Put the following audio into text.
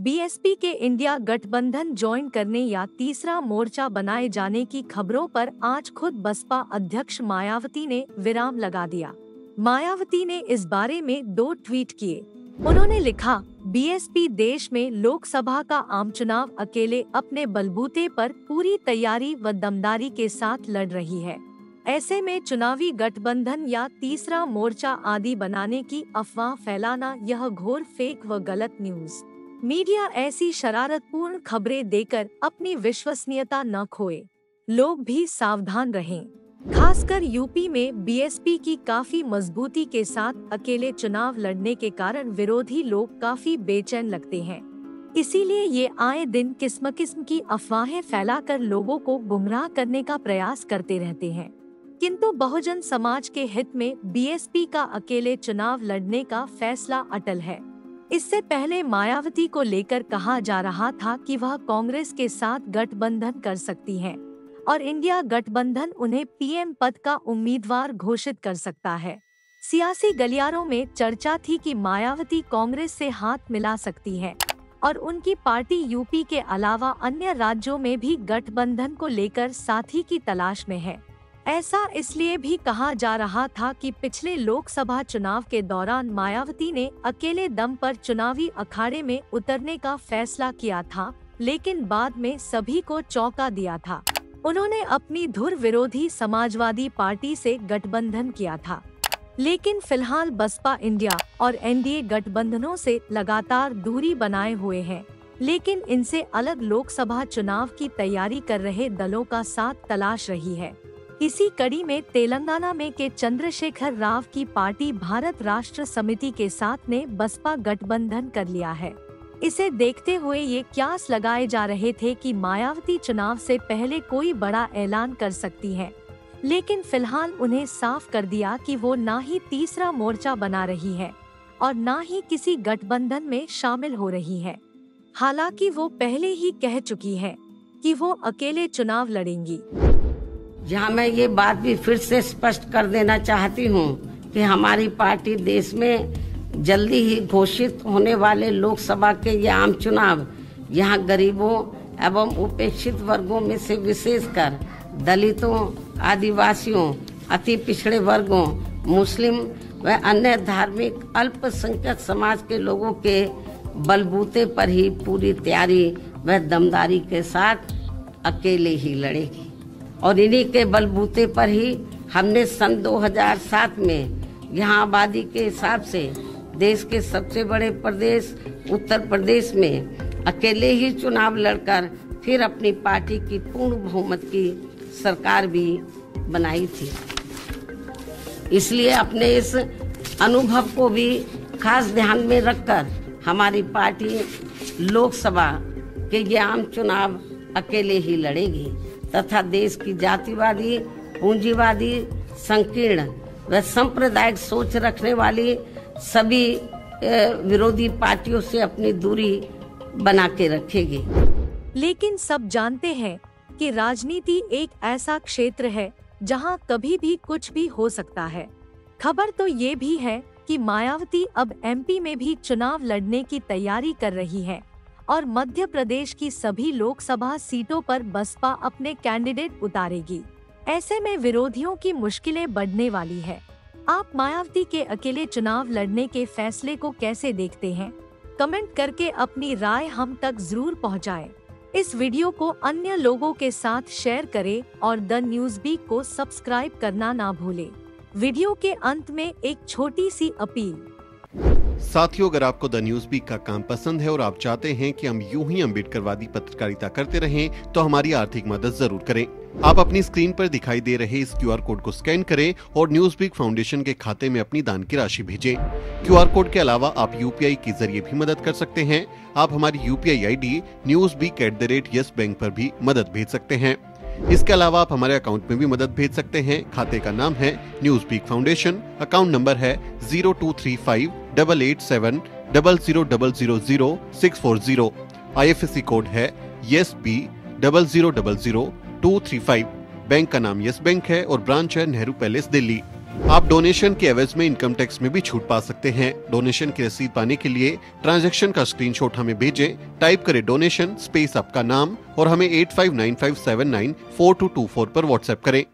BSP के India गठबंधन join करने या तीसरा मोर्चा बनाए जाने की खबरों पर आज खुद बसपा अध्यक्ष मायावती ने विराम लगा दिया। मायावती ने इस बारे में दो ट्वीट किए। उन्होंने लिखा, बीएसपी देश में लोकसभा का आम चुनाव अकेले अपने बलबूते पर पूरी तैयारी व दमदारी के साथ लड़ रही है। ऐसे में चुनावी गठबंधन या तीसरा मोर्चा आदि बनाने की अफवाह फैलाना यह घोर फेक व गलत न्यूज़। मीडिया ऐसी शरारतपूर्ण खबरें देकर अपनी विश्वसनीयता न खोए। लोग भी सावधान रहें। खासकर यूपी में बीएसपी की काफ़ी मजबूती के साथ अकेले चुनाव लड़ने के कारण विरोधी लोग काफ़ी बेचैन लगते हैं। इसीलिए ये आए दिन किस्म किस्म की अफवाहें फैलाकर लोगों को गुमराह करने का प्रयास करते रहते हैं। किंतु बहुजन समाज के हित में बीएसपी का अकेले चुनाव लड़ने का फैसला अटल है। इससे पहले मायावती को लेकर कहा जा रहा था कि वह कांग्रेस के साथ गठबंधन कर सकती हैं और इंडिया गठबंधन उन्हें पीएम पद का उम्मीदवार घोषित कर सकता है। सियासी गलियारों में चर्चा थी कि मायावती कांग्रेस से हाथ मिला सकती है और उनकी पार्टी यूपी के अलावा अन्य राज्यों में भी गठबंधन को लेकर साथी की तलाश में है। ऐसा इसलिए भी कहा जा रहा था कि पिछले लोकसभा चुनाव के दौरान मायावती ने अकेले दम पर चुनावी अखाड़े में उतरने का फैसला किया था, लेकिन बाद में सभी को चौंका दिया था। उन्होंने अपनी धुर विरोधी समाजवादी पार्टी से गठबंधन किया था। लेकिन फ़िलहाल बसपा इंडिया और एनडीए गठबंधनों से लगातार दूरी बनाए हुए हैं, लेकिन इनसे अलग लोकसभा चुनाव की तैयारी कर रहे दलों का साथ तलाश रही है। इसी कड़ी में तेलंगाना में के चंद्रशेखर राव की पार्टी भारत राष्ट्र समिति के साथ ने बसपा गठबंधन कर लिया है। इसे देखते हुए ये क्यास लगाए जा रहे थे कि मायावती चुनाव से पहले कोई बड़ा ऐलान कर सकती है। लेकिन फ़िलहाल उन्हें साफ़ कर दिया कि वो ना ही तीसरा मोर्चा बना रही है और ना ही किसी गठबंधन में शामिल हो रही है। हालाँकि वो पहले ही कह चुकी है कि वो अकेले चुनाव लड़ेंगी। जहाँ मैं ये बात भी फिर से स्पष्ट कर देना चाहती हूँ कि हमारी पार्टी देश में जल्दी ही घोषित होने वाले लोकसभा के ये आम चुनाव, यहाँ गरीबों एवं उपेक्षित वर्गों में से विशेषकर दलितों, आदिवासियों, अति पिछड़े वर्गों, मुस्लिम व अन्य धार्मिक अल्पसंख्यक समाज के लोगों के बलबूते पर ही पूरी तैयारी व दमदारी के साथ अकेले ही लड़ेगी। और इन्हीं के बलबूते पर ही हमने सन 2007 में यहाँ आबादी के हिसाब से देश के सबसे बड़े प्रदेश, उत्तर प्रदेश में अकेले ही चुनाव लड़कर फिर अपनी पार्टी की पूर्ण बहुमत की सरकार भी बनाई थी। इसलिए अपने इस अनुभव को भी खास ध्यान में रखकर हमारी पार्टी लोकसभा के ये आम चुनाव अकेले ही लड़ेगी। तथा देश की जातिवादी, पूंजीवादी, संकीर्ण व सांप्रदायिक सोच रखने वाली सभी विरोधी पार्टियों से अपनी दूरी बना के रखेगी। लेकिन सब जानते हैं कि राजनीति एक ऐसा क्षेत्र है जहाँ कभी भी कुछ भी हो सकता है। खबर तो ये भी है कि मायावती अब एमपी में भी चुनाव लड़ने की तैयारी कर रही है। और मध्य प्रदेश की सभी लोकसभा सीटों पर बसपा अपने कैंडिडेट उतारेगी ऐसे में विरोधियों की मुश्किलें बढ़ने वाली है आप मायावती के अकेले चुनाव लड़ने के फैसले को कैसे देखते हैं कमेंट करके अपनी राय हम तक ज़रूर पहुंचाएँ। इस वीडियो को अन्य लोगों के साथ शेयर करें और द न्यूज़ बीक को सब्सक्राइब करना ना भूलें। वीडियो के अंत में एक छोटी सी अपील साथियों, अगर आपको द न्यूज़ वीक का काम पसंद है और आप चाहते हैं कि हम यूँ ही अम्बेडकरवादी पत्रकारिता करते रहें तो हमारी आर्थिक मदद ज़रूर करें। आप अपनी स्क्रीन पर दिखाई दे रहे इस क्यूआर कोड को स्कैन करें और न्यूज़ वीक फाउंडेशन के खाते में अपनी दान की राशि भेजें। क्यूआर कोड के अलावा आप यूपीआई के ज़रिए भी मदद कर सकते हैं। आप हमारी UPI ID Newsweek at the rate Yes Bank पर भी मदद भेज सकते हैं। इसके अलावा आप हमारे अकाउंट में भी मदद भेज सकते हैं। खाते का नाम है Newsweek foundation account number है zero two three five double eight seven double zero double zero zero six four zero I F S C code है Yes B double zero double zero two three five bank का नाम yes bank है और branch है Nehru palace Delhi आप donation के एवज में इनकम टैक्स में भी छूट पा सकते हैं। डोनेशन की रसीद पाने के लिए ट्रांजैक्शन का स्क्रीनशॉट हमें भेजें। टाइप करें डोनेशन स्पेस आपका नाम और हमें eight five nine five seven nine four two two four पर व्हाट्सएप करें।